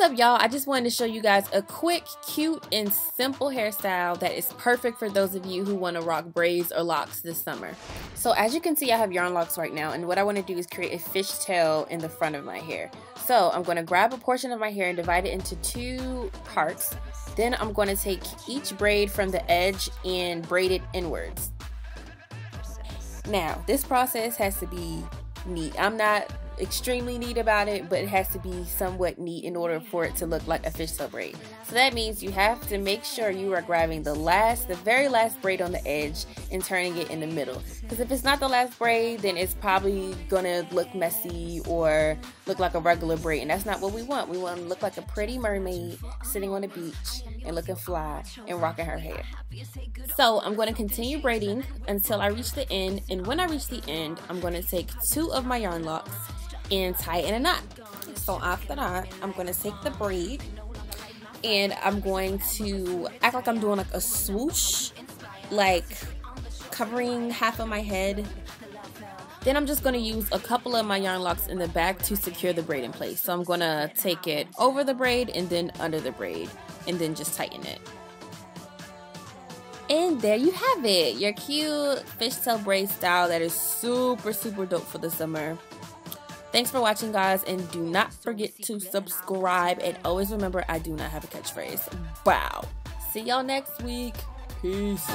up y'all? I just wanted to show you guys a quick cute and simple hairstyle that is perfect for those of you who want to rock braids or locks this summer. So as you can see i have yarn locks right now and what i want to do is create a fishtail in the front of my hair. So i'm going to grab a portion of my hair and divide it into two parts. Then i'm going to take each braid from the edge and braid it inwards. Now this process has to be neat. I'm not extremely neat about it, but it has to be somewhat neat in order for it to look like a fishtail braid. So that means you have to make sure you are grabbing the last, the very last braid on the edge and turning it in the middle. Because if it's not the last braid, then it's probably gonna look messy or look like a regular braid, and that's not what we want. We want to look like a pretty mermaid sitting on the beach and looking fly and rocking her hair. So I'm to continue braiding until I reach the end, and when I reach the end, I'm to take two of my yarn locks and in a knot. So after that, I'm going to take the braid and I'm going to act like I'm doing like a swoosh, like covering half of my head. Then I'm just going to use a couple of my yarn locks in the back to secure the braid in place. So I'm going to take it over the braid and then under the braid and then just tighten it. And there you have it, your cute fishtail braid style that is super, super dope for the summer. Thanks for watching, guys, and do not forget to subscribe. And always remember, I do not have a catchphrase. Wow. See y'all next week. Peace.